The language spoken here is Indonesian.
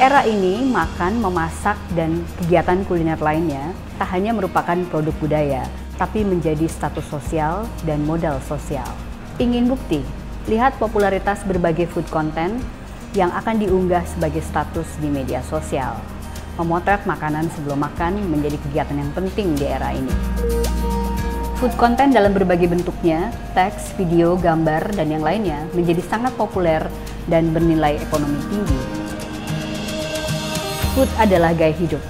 era ini, makan, memasak, dan kegiatan kuliner lainnya tak hanya merupakan produk budaya, tapi menjadi status sosial dan modal sosial. Ingin bukti? Lihat popularitas berbagai food content yang akan diunggah sebagai status di media sosial. Memotret makanan sebelum makan menjadi kegiatan yang penting di era ini. Food content dalam berbagai bentuknya, teks, video, gambar, dan yang lainnya menjadi sangat populer dan bernilai ekonomi tinggi. Food adalah gaya hidup,